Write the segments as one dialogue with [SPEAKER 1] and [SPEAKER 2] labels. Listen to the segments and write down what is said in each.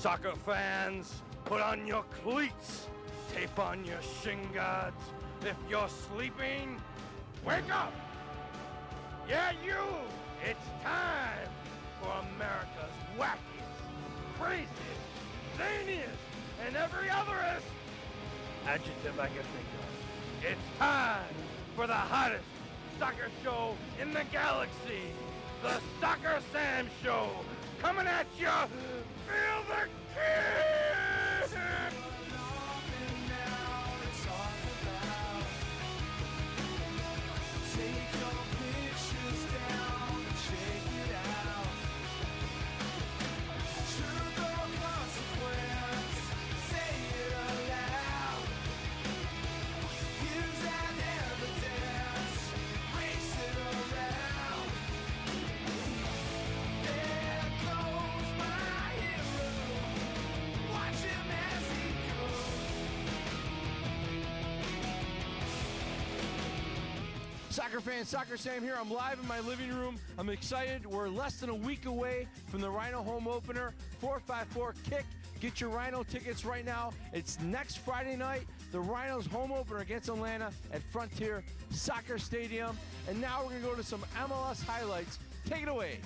[SPEAKER 1] Soccer fans, put on your cleats, tape on your shin guards. If you're sleeping, wake up! Yeah, you! It's time for America's wackiest, craziest, zaniest, and every otherest adjective I can think of. It's time for the hottest soccer show in the galaxy, the Soccer Sam Show, coming at you. Feel the kick!
[SPEAKER 2] Soccer fans, Soccer Sam here. I'm live in my living room. I'm excited. We're less than a week away from the Rhino home opener. 454 Kick. Get your Rhino tickets right now. It's next Friday night, the Rhinos home opener against Atlanta at Frontier Soccer Stadium. And now we're going to go to some MLS highlights. Take it away.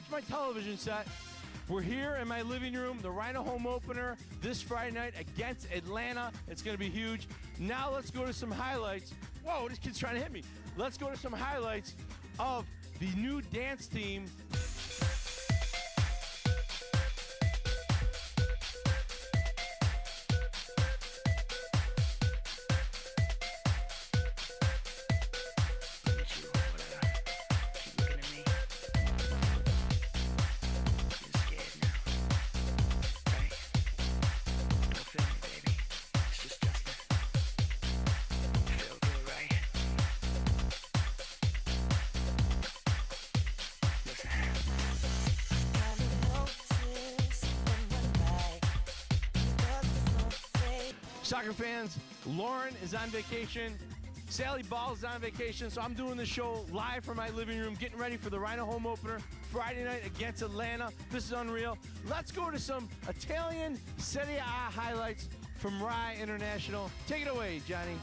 [SPEAKER 2] Watch my television set. We're here in my living room, the Rhino home opener this Friday night against Atlanta. It's going to be huge. Now let's go to some highlights. Whoa, this kid's trying to hit me. Let's go to some highlights of the new dance team. Soccer fans, Lauren is on vacation. Sally Ball is on vacation, so I'm doing the show live from my living room, getting ready for the Rhino home opener Friday night against Atlanta. This is unreal. Let's go to some Italian Serie A highlights from Rai International. Take it away, Johnny.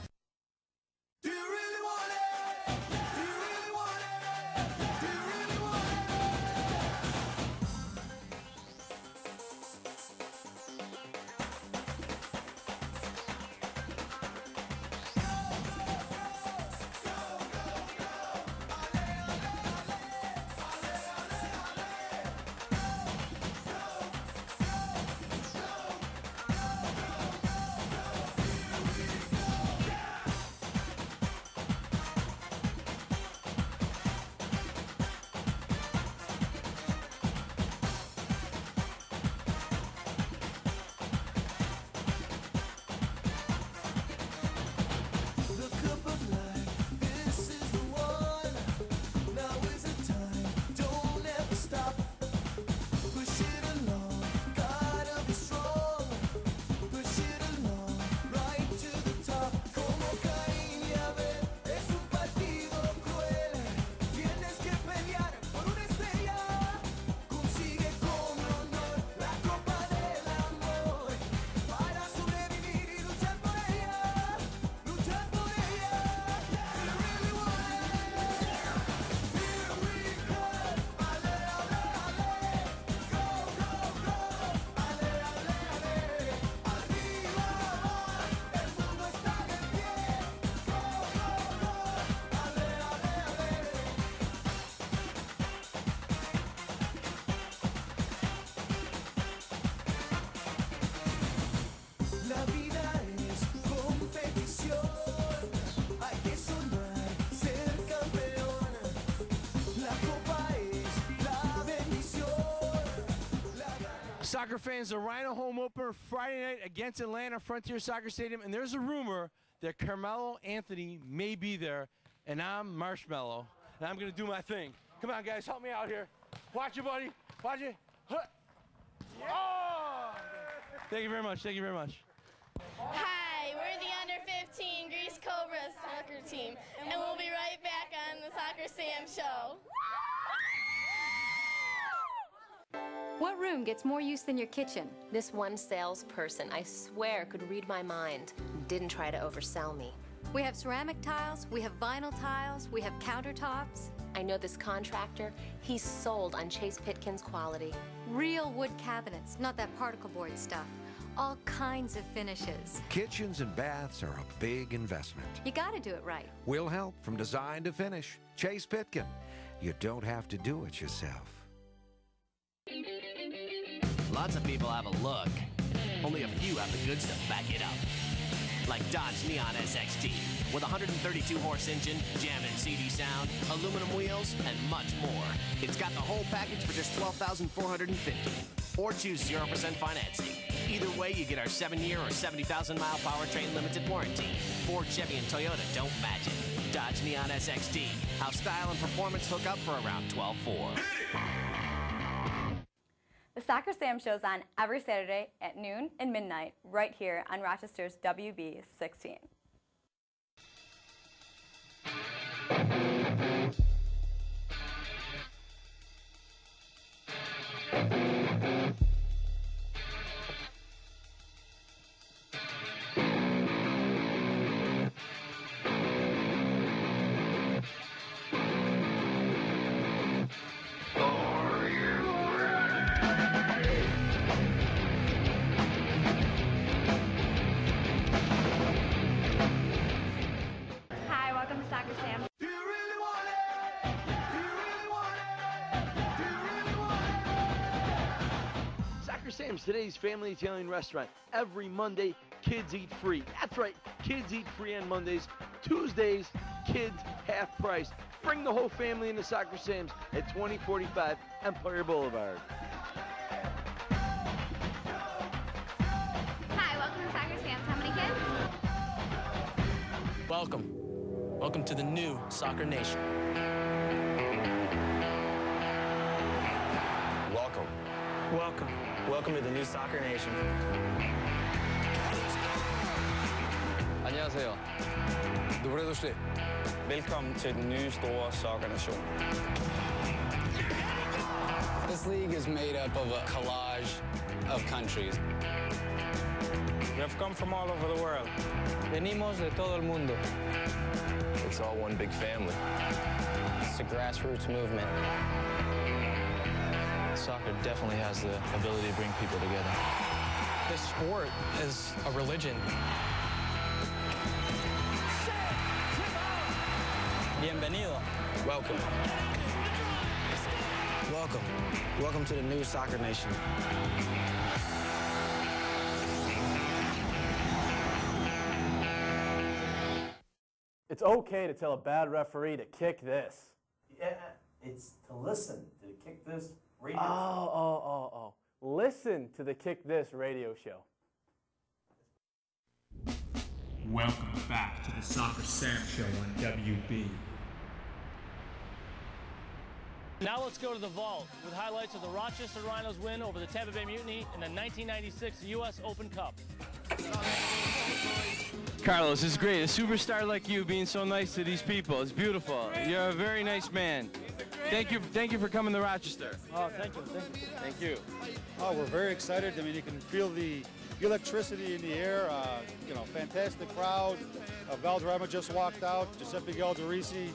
[SPEAKER 3] Soccer fans, the Rhino home opener Friday night against Atlanta Frontier Soccer Stadium, and there's a rumor that Carmelo Anthony may be there, and I'm Marshmallow, and I'm gonna do my thing. Come on, guys, help me out here. Watch it, buddy. Watch it. Huh. Oh! Thank you very much. Thank you very much.
[SPEAKER 4] Hi, we're the under 15 Greece Cobra soccer team, and we'll be right back on the Soccer Sam show.
[SPEAKER 5] What room gets more use than your kitchen?
[SPEAKER 6] This one salesperson, I swear, could read my mind. Didn't try to oversell me.
[SPEAKER 5] We have ceramic tiles, we have vinyl tiles, we have countertops.
[SPEAKER 6] I know this contractor. He's sold on Chase Pitkin's quality.
[SPEAKER 5] Real wood cabinets, not that particle board stuff. All kinds of finishes.
[SPEAKER 7] Kitchens and baths are a big investment.
[SPEAKER 5] You gotta do it right.
[SPEAKER 7] We'll help from design to finish. Chase Pitkin. You don't have to do it yourself.
[SPEAKER 8] Lots of people have a look. Only a few have the goods to back it up. Like Dodge Neon SXT with 132 horse engine, jamming CD sound, aluminum wheels, and much more. It's got the whole package for just 12450 Or choose 0% financing. Either way, you get our 7 year or 70,000 mile powertrain limited warranty. Ford, Chevy, and Toyota don't match it. Dodge Neon SXT. How style and performance hook up for around 12.4.
[SPEAKER 9] The Soccer Sam show's on every Saturday at noon and midnight right here on Rochester's WB 16. Soccer
[SPEAKER 10] Sam's today's family Italian restaurant. Every Monday, kids eat free. That's right, kids eat free on Mondays. Tuesdays, kids half price. Bring the whole family into Soccer Sam's at 2045 Empire Boulevard.
[SPEAKER 9] Hi, welcome to Soccer Sam's. How many kids?
[SPEAKER 8] Welcome. Welcome to the new Soccer Nation.
[SPEAKER 11] Welcome. Welcome. Welcome to the new Soccer Nation. 안녕하세요. Добре дошли. Velkommen til den nye store Soccer Nation.
[SPEAKER 12] This league is made up of a collage of countries.
[SPEAKER 11] We have come from all over the world. Venimos de todo el mundo. It's all one big family.
[SPEAKER 12] It's a grassroots movement.
[SPEAKER 11] Soccer definitely has the ability to bring people together.
[SPEAKER 12] This sport is a religion.
[SPEAKER 11] Bienvenido. Welcome.
[SPEAKER 12] Welcome. Welcome to the new Soccer Nation.
[SPEAKER 13] It's okay to tell a bad referee to kick this.
[SPEAKER 1] Yeah, it's to listen to kick this radio.
[SPEAKER 13] Oh, oh, oh, oh. Listen to the Kick This radio show.
[SPEAKER 14] Welcome back to the Soccer Sam Show on WB.
[SPEAKER 15] Now let's go to the vault with highlights of the Rochester Rhinos win over the Tampa Bay Mutiny in the 1996 U.S. Open Cup.
[SPEAKER 3] Carlos, it's great. A superstar like you being so nice to these people. It's beautiful. You're a very nice man. Thank you. Thank you for coming to Rochester.
[SPEAKER 15] Oh, thank you. Thank you.
[SPEAKER 3] Thank you.
[SPEAKER 16] Oh, we're very excited. I mean, you can feel the electricity in the air. Uh, you know, fantastic crowd. Uh, Valderrama just walked out. Giuseppe Galderisi.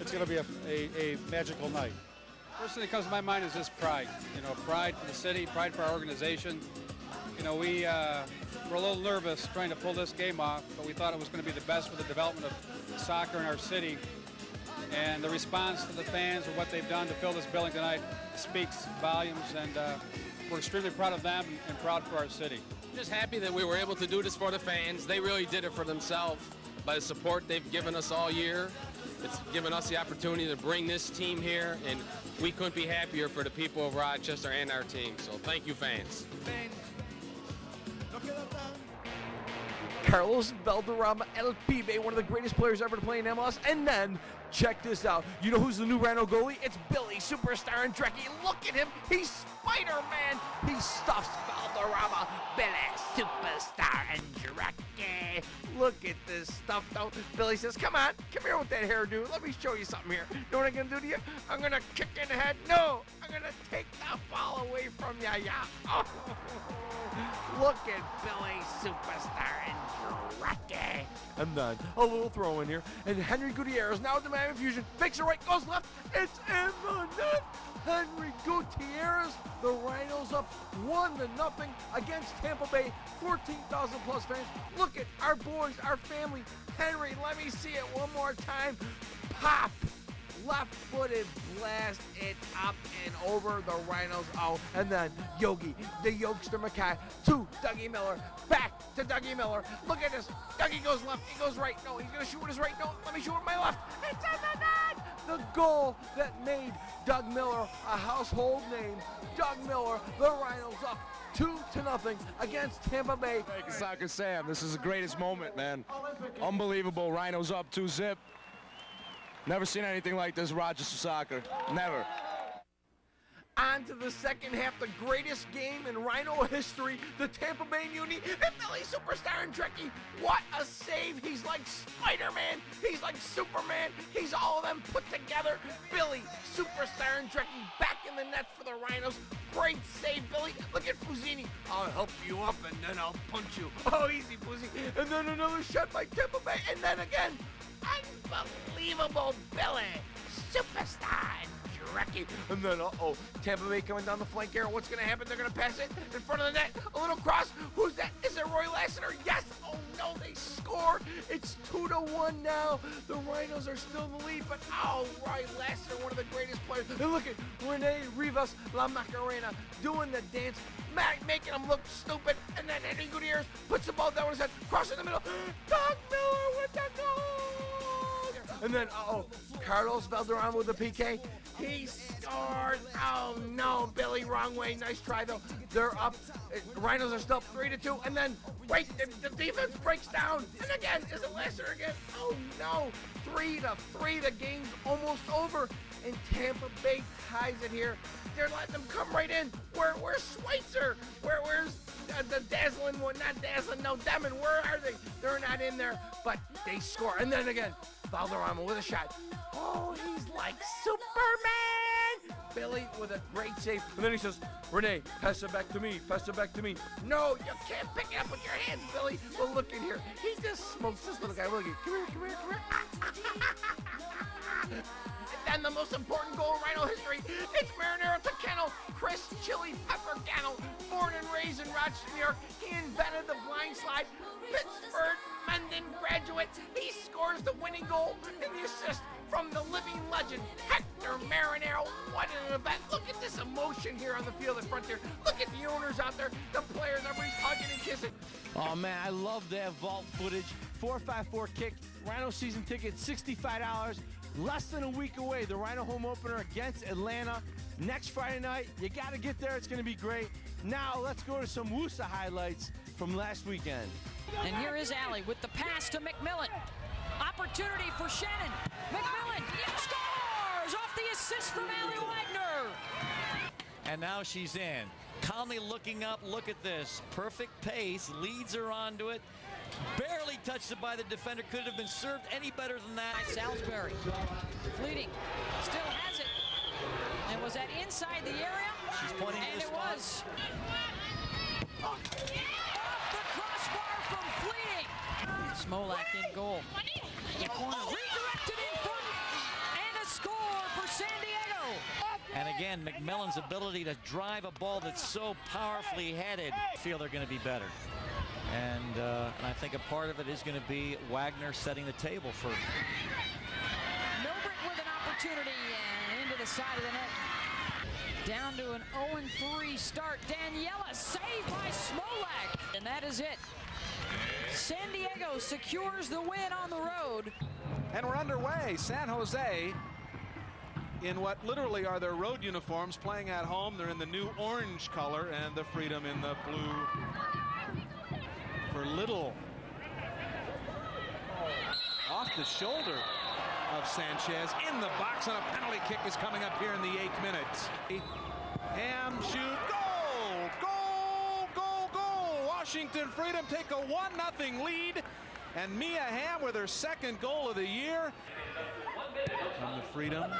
[SPEAKER 16] It's going to be a, a, a magical night.
[SPEAKER 17] First thing that comes to my mind is just pride. You know, pride for the city, pride for our organization. You know, we uh, were a little nervous trying to pull this game off, but we thought it was going to be the best for the development of soccer in our city. And the response to the fans and what they've done to fill this building tonight speaks volumes, and uh, we're extremely proud of them and, and proud for our city.
[SPEAKER 18] Just happy that we were able to do this for the fans. They really did it for themselves by the support they've given us all year. it's given us the opportunity to bring this team here, and we couldn't be happier for the people of Rochester and our team. So thank you, fans.
[SPEAKER 3] Carlos Valderrama El Pibe, one of the greatest players ever to play in MLS. And then, check this out. You know who's the new Rhino goalie? It's Billy Superstar Andretti. Look at him. He's Spider-Man. He stuffs Valderrama. Billy Superstar and Andretti. Look at this stuff, though. Billy says, come on. Come here with that hairdo. Let me show you something here. You know what I'm going to do to you? I'm going to kick in the head. No, I'm going to take the ball away from you. Yeah. Oh. Look at Billy Superstar and Andretti. And then a little throw in here. And Henry Gutierrez now at the Miami Fusion. Fakes it right, goes left. It's in the net. Henry Gutierrez. The Rhinos up one to nothing against Tampa Bay. 14,000 plus fans. Look at our boys, our family. Henry, let me see it one more time. Pop left-footed blast it up and over the Rhinos. Oh, and then Yogi, the Yokester Mackay, to Dougie Miller, back to Dougie Miller. Look at this. Dougie goes left, he goes right. No, he's gonna shoot with his right. No, let me shoot with my left. It's in the net. The goal that made Doug Miller a household name. Doug Miller, the Rhinos up two to nothing against Tampa Bay.
[SPEAKER 19] Thank you, Soccer Sam. This is the greatest moment, man. Unbelievable. Rhinos up two zip. Never seen anything like this, Rochester soccer. Never.
[SPEAKER 3] On to the second half, the greatest game in Rhino history, the Tampa Bay Mutiny, and Billy Superstar Andretti. What a save! He's like Spider-Man. He's like Superman. He's all of them put together. Billy Superstar Andretti back in the net for the Rhinos. Great save, Billy. Look at Fusini. I'll help you up and then I'll punch you. Oh, easy, Fuzzy. And then another shot by Tampa Bay, and then again. Unbelievable Billy. Superstar And then, uh-oh, Tampa Bay coming down the flank here. What's going to happen? They're going to pass it in front of the net. A little cross. Who's that? Is it Roy Lassiter? Yes. Oh, no, they score. It's 2 to one now. The Rhinos are still in the lead, but oh, Roy Lassiter, one of the greatest players. And look at Rene Rivas La Macarena doing the dance, making him look stupid. And then Henry Gutierrez puts the ball down his head, cross in the middle. Doug Miller with the goal. And then, uh oh, Carlos Valderrama with the PK. He scores. Oh no, Billy, wrong way. Nice try though. They're up. Rhinos are still three to two. And then, wait, the, defense breaks down. And again, is it Lesser again? Oh no, three to three. The game's almost over. And Tampa Bay ties it here. They're letting them come right in. Where, where's Schweitzer? Where, where's uh, the dazzling one? Not dazzling, no, Demon. Where are they? They're not in there, but they score. And then again, Valderrama with a shot. Oh, he's like Superman! Billy with a great save. And then he says, Renee, pass it back to me. Pass it back to me. No, you can't pick it up hands, Billy. Well, look in here. He just smokes this little guy. Look at Come here, come here, come here. and the most important goal in Rhino history, it's Marinero Takeno, Chris Chili Pepper Gano, born and raised in Rochester, New York. He invented the blind slide. Pittsford Mendon graduate. He scores the winning goal and the assist from the living legend, Hector Marinaro. What an event. Look at this emotion here on the field at Frontier. Look at the owners out there, the players, everybody's hugging and kissing.
[SPEAKER 2] Oh, man, I love that vault footage. 454 kick, Rhino season ticket, $65. Less than a week away, the Rhino home opener against Atlanta. Next Friday night, you got to get there. It's going to be great. Now, let's go to some WUSA highlights from last weekend.
[SPEAKER 20] And here is Aly with the pass to McMillan. Opportunity for Shannon. McMillan scores off the assist from Aly Wagner.
[SPEAKER 21] And now she's in. Calmly looking up. Look at this. Perfect pace. Leads her onto it. Barely touched it by the defender. Could have been served any better than that.
[SPEAKER 20] Salisbury. Fleeting. Still has it. And was that inside the area?
[SPEAKER 21] She's pointing
[SPEAKER 20] and
[SPEAKER 21] to
[SPEAKER 20] it
[SPEAKER 21] spot.
[SPEAKER 20] was. Oh, off the crossbar from Fleeting. Smolak in goal. The corner redirected in front. And a score for San Diego.
[SPEAKER 21] And again, McMillan's ability to drive a ball that's so powerfully headed, feel they're going to be better. And, uh, and I think a part of it is going to be Wagner setting the table for
[SPEAKER 20] Milbrett with an opportunity and into the side of the net. Down to an 0-3 start. Daniela saved by Smolak. And that is it. San Diego secures the win on the road.
[SPEAKER 14] And we're underway. San Jose in what literally are their road uniforms playing at home. They're in the new orange color and the Freedom in the blue for Little. Off the shoulder of Sanchez in the box and a penalty kick is coming up here in the eighth minute. Hamm shoot goal Washington Freedom take a one nothing lead and Mia Hamm with her second goal of the year from the Freedom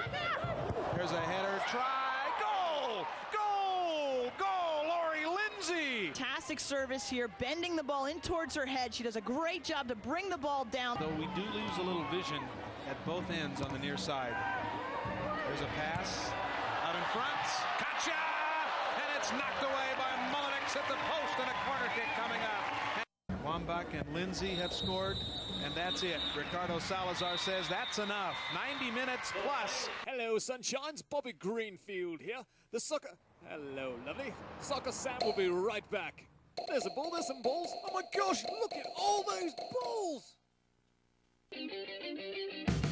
[SPEAKER 14] there's a header try goal goal goal Lori Lindsey
[SPEAKER 22] Fantastic service here, bending the ball in towards her head. She does a great job to bring the ball down.
[SPEAKER 14] Though we do lose a little vision at both ends on the near side. There's a pass out in front. Gotcha! And it's knocked away by at the post and a corner kick coming up. Wambach and Lindsey have scored, and that's it. Ricardo Salazar says that's enough. 90 minutes plus.
[SPEAKER 23] Hello, Sunshines. Bobby Greenfield here. The soccer. Hello, lovely. Soccer Sam will be right back. There's a ball, there's some balls. Oh my gosh, look at all those balls!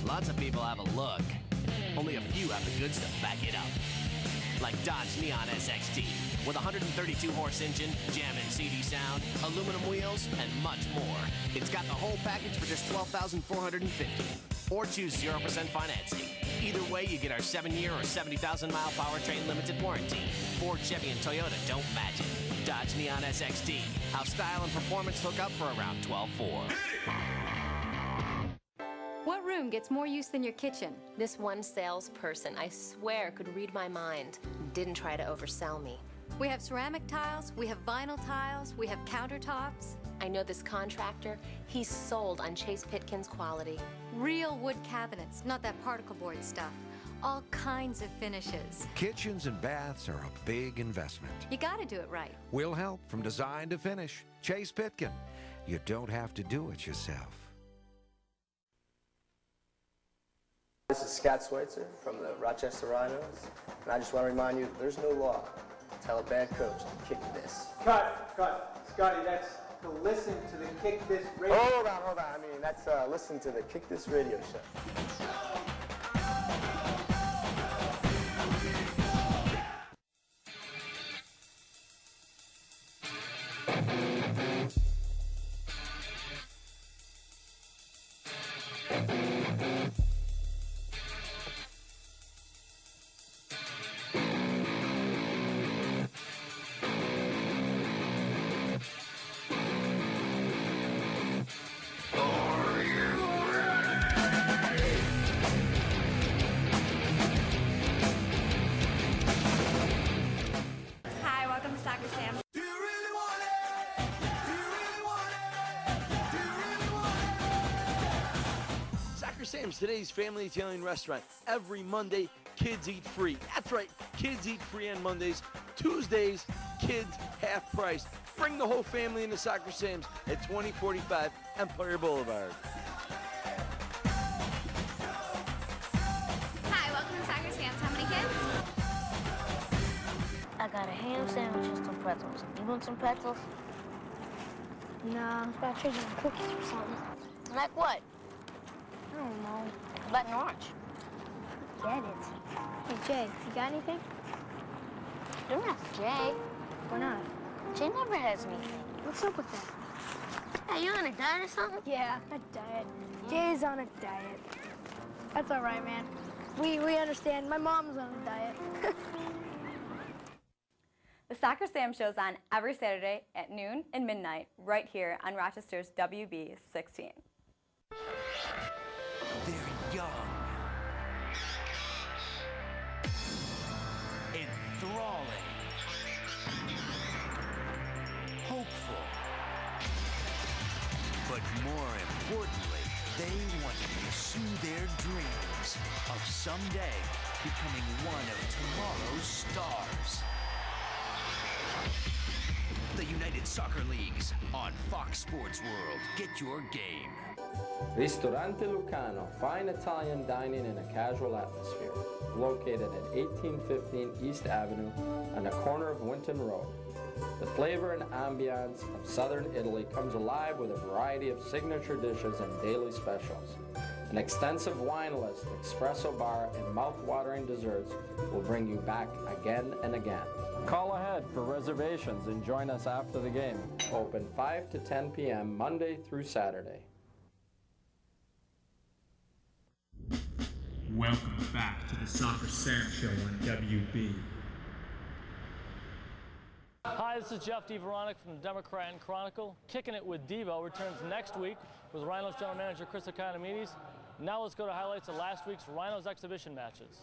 [SPEAKER 8] Lots of people have a look. Only a few have the goods to back it up. Like Dodge Neon SXT, with 132 horse engine, jam and CD sound, aluminum wheels, and much more. It's got the whole package for just 12450 Or choose 0% financing. Either way, you get our 7 year or 70,000 mile powertrain limited warranty. Ford, Chevy, and Toyota don't match it. Dodge Neon SXT. How style and performance hook up for around 12.4.
[SPEAKER 5] What room gets more use than your kitchen?
[SPEAKER 6] This one salesperson, I swear, could read my mind. Didn't try to oversell me.
[SPEAKER 5] We have ceramic tiles, we have vinyl tiles, we have countertops.
[SPEAKER 6] I know this contractor. He's sold on Chase Pitkin's quality.
[SPEAKER 5] Real wood cabinets, not that particle board stuff. All kinds of finishes.
[SPEAKER 7] Kitchens and baths are a big investment.
[SPEAKER 5] You gotta do it right.
[SPEAKER 7] We'll help from design to finish. Chase Pitkin. You don't have to do it yourself.
[SPEAKER 24] This is Scott Schweitzer from the Rochester Rhinos, and I just want to remind you, there's no law to tell a bad coach to kick this.
[SPEAKER 25] Cut, cut. Scotty, that's to listen to the Kick This radio.
[SPEAKER 24] Hold on, hold on. I mean, that's uh, listen to the Kick This radio show.
[SPEAKER 3] Sam's today's family Italian restaurant. Every Monday, kids eat free. That's right, kids eat free on Mondays. Tuesdays, kids half price. Bring the whole family into Soccer Sam's at 2045 Empire Boulevard.
[SPEAKER 26] Hi, welcome to Soccer Sam's. How many kids?
[SPEAKER 27] I got a ham sandwich and some pretzels. You want some pretzels?
[SPEAKER 26] No, it's about chicken and cookies or something.
[SPEAKER 27] Like what?
[SPEAKER 26] I don't know.
[SPEAKER 27] An orange?
[SPEAKER 26] Get it. Hey, Jay, you got anything?
[SPEAKER 27] Don't ask Jay.
[SPEAKER 26] Why not?
[SPEAKER 27] Jay never has anything.
[SPEAKER 26] What's up with that?
[SPEAKER 27] Are you on a diet or something?
[SPEAKER 26] Yeah, a diet. Jay's on a diet. That's all right, man. We, we understand. My mom's on a diet.
[SPEAKER 9] The Soccer Sam show's on every Saturday at noon and midnight right here on Rochester's WB 16.
[SPEAKER 28] They want to pursue their dreams of someday becoming one of tomorrow's stars. The United Soccer Leagues on Fox Sports World. Get your game.
[SPEAKER 29] Ristorante Lucano, fine Italian dining in a casual atmosphere. Located at 1815 East Avenue on the corner of Winton Road. The flavor and ambiance of southern Italy comes alive with a variety of signature dishes and daily specials. An extensive wine list, espresso bar, and mouth-watering desserts will bring you back again and again. Call ahead for reservations and join us after the game. Open 5 to 10 p.m. Monday through Saturday.
[SPEAKER 30] Welcome back to the Soccer Sam Show on WB.
[SPEAKER 1] Hi, this is Jeff DiVeronica from the Democrat and Chronicle. Kicking it with Devo returns next week with Rhinos General Manager Chris Economides. Now let's go to highlights of last week's Rhinos exhibition matches.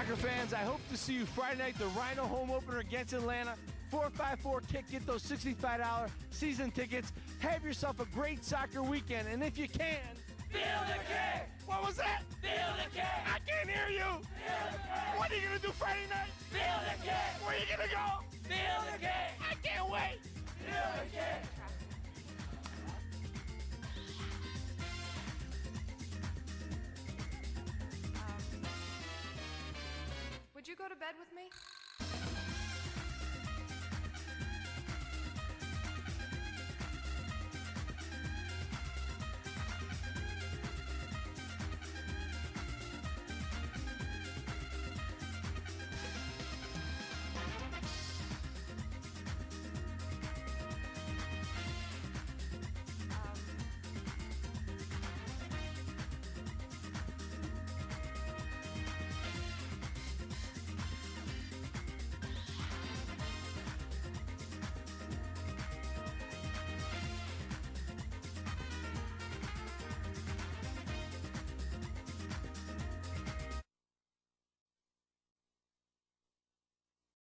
[SPEAKER 3] Soccer fans, I hope to see you Friday night, the Rhino home opener against Atlanta. 454 kick, get those $65 season tickets. Have yourself a great soccer weekend, and if you can,
[SPEAKER 31] Feel the kick!
[SPEAKER 3] What was that?
[SPEAKER 31] Feel the kick!
[SPEAKER 3] I can't hear you!
[SPEAKER 31] Feel the kick!
[SPEAKER 3] What are you gonna do Friday night?
[SPEAKER 31] Feel the kick!
[SPEAKER 3] Where are you gonna go?
[SPEAKER 31] Feel the kick!
[SPEAKER 3] I can't wait!
[SPEAKER 31] Feel the kick!
[SPEAKER 32] To bed with me?